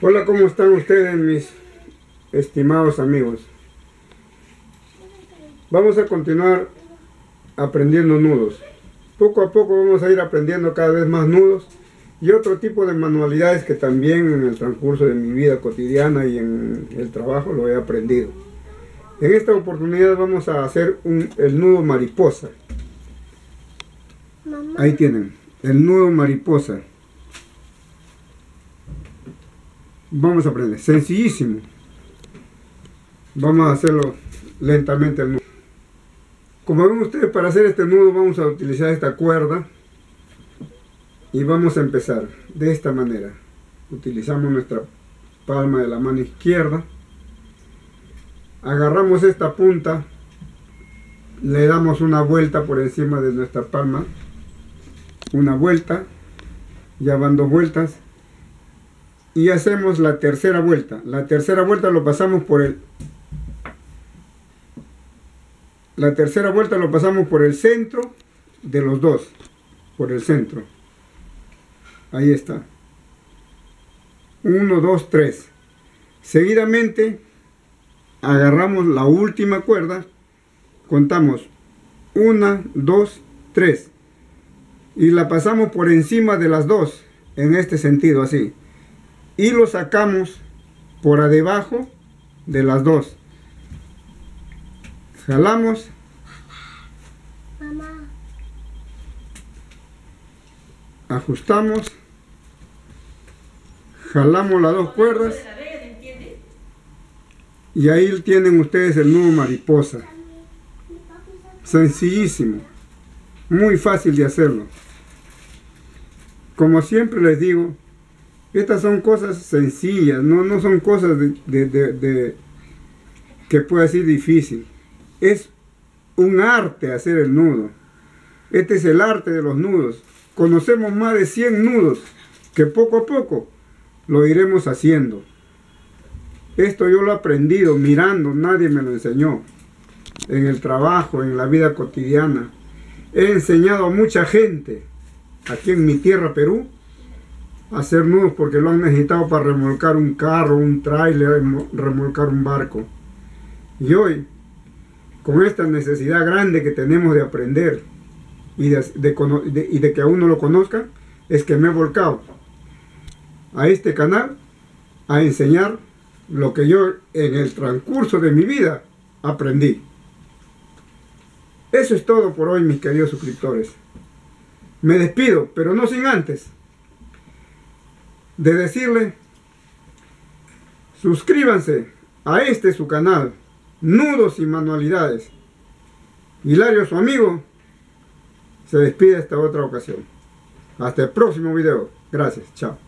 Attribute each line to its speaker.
Speaker 1: Hola, ¿cómo están ustedes mis estimados amigos? Vamos a continuar aprendiendo nudos. Poco a poco vamos a ir aprendiendo cada vez más nudos y otro tipo de manualidades que también en el transcurso de mi vida cotidiana y en el trabajo lo he aprendido. En esta oportunidad vamos a hacer un, el nudo mariposa. Ahí tienen, el nudo mariposa. Vamos a aprender, sencillísimo. Vamos a hacerlo lentamente el nudo. Como ven ustedes, para hacer este nudo vamos a utilizar esta cuerda y vamos a empezar de esta manera. Utilizamos nuestra palma de la mano izquierda agarramos esta punta, le damos una vuelta por encima de nuestra palma, una vuelta, ya van dos vueltas, y hacemos la tercera vuelta. La tercera vuelta lo pasamos por el... La tercera vuelta lo pasamos por el centro de los dos, por el centro. Ahí está. Uno, dos, tres. Seguidamente agarramos la última cuerda, contamos una, dos, tres y la pasamos por encima de las dos en este sentido así y lo sacamos por debajo de las dos jalamos ajustamos jalamos las dos cuerdas y ahí tienen ustedes el nudo mariposa. Sencillísimo. Muy fácil de hacerlo. Como siempre les digo, estas son cosas sencillas, no, no son cosas de, que pueda ser difícil. Es un arte hacer el nudo. Este es el arte de los nudos. Conocemos más de 100 nudos que poco a poco lo iremos haciendo. Esto yo lo he aprendido mirando, nadie me lo enseñó. En el trabajo, en la vida cotidiana. He enseñado a mucha gente, aquí en mi tierra, Perú, hacer nudos porque lo han necesitado para remolcar un carro, un tráiler, remolcar un barco. Y hoy, con esta necesidad grande que tenemos de aprender y de, y de que aún no lo conozcan, es que me he volcado a este canal a enseñar lo que yo en el transcurso de mi vida aprendí. Eso es todo por hoy, mis queridos suscriptores. Me despido, pero no sin antes de decirle, suscríbanse a este su canal, Nudos y Manualidades. Hilario, su amigo, se despide esta otra ocasión. Hasta el próximo video. Gracias. Chao.